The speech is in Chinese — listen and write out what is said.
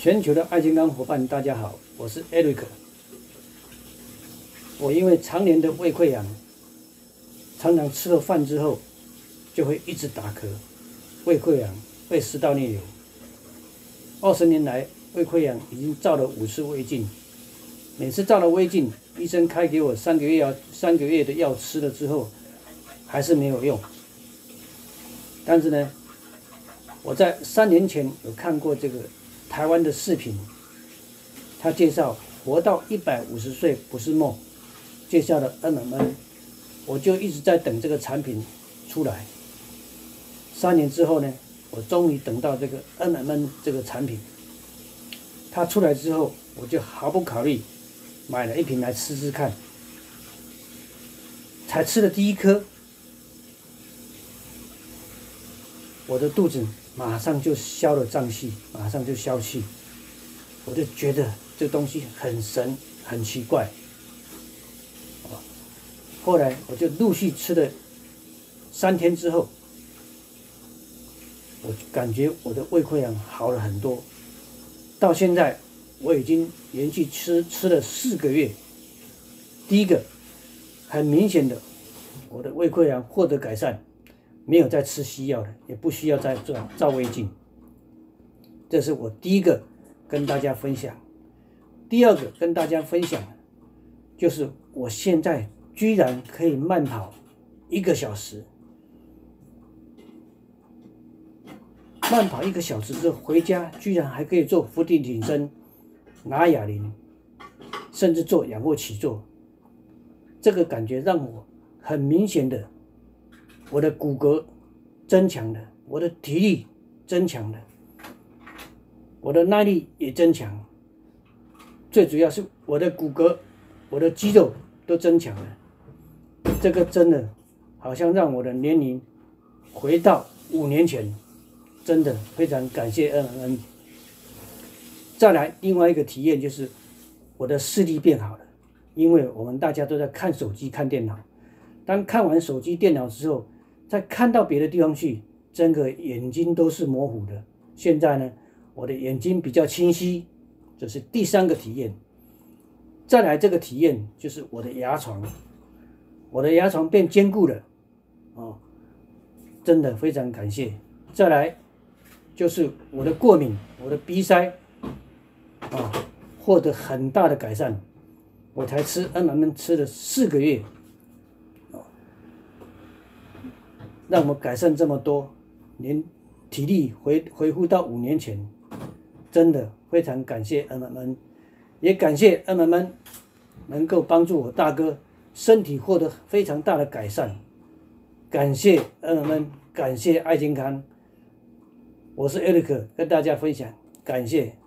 全球的爱健康伙伴，大家好，我是 Eric。我因为常年的胃溃疡，常常吃了饭之后就会一直打嗝，胃溃疡、胃食道逆流。二十年来，胃溃疡已经照了五次胃镜，每次照了胃镜，医生开给我三个月药，三个月的药吃了之后，还是没有用。但是呢，我在三年前有看过这个。台湾的视频，他介绍活到一百五十岁不是梦，介绍了 N M N，我就一直在等这个产品出来。三年之后呢，我终于等到这个 N M N 这个产品，它出来之后，我就毫不考虑买了一瓶来吃吃看。才吃了第一颗，我的肚子。马上就消了胀气，马上就消气，我就觉得这东西很神，很奇怪。后来我就陆续吃了三天之后，我感觉我的胃溃疡好了很多。到现在我已经连续吃吃了四个月，第一个很明显的，我的胃溃疡获得改善。没有再吃西药了，也不需要再做照胃镜。这是我第一个跟大家分享。第二个跟大家分享，就是我现在居然可以慢跑一个小时，慢跑一个小时之后回家，居然还可以做伏地挺身、拿哑铃，甚至做仰卧起坐。这个感觉让我很明显的。我的骨骼增强了，我的体力增强了，我的耐力也增强。最主要是我的骨骼、我的肌肉都增强了。这个真的好像让我的年龄回到五年前，真的非常感谢 N N。再来另外一个体验就是我的视力变好了，因为我们大家都在看手机、看电脑，当看完手机、电脑之后。再看到别的地方去，整个眼睛都是模糊的。现在呢，我的眼睛比较清晰，这是第三个体验。再来这个体验就是我的牙床，我的牙床变坚固了，哦，真的非常感谢。再来就是我的过敏，我的鼻塞，啊，获得很大的改善。我才吃恩满们吃了四个月。让我们改善这么多，连体力回恢复到五年前，真的非常感谢恩们们，也感谢恩们们能够帮助我大哥身体获得非常大的改善，感谢恩们们，感谢爱健康，我是艾利克，跟大家分享，感谢。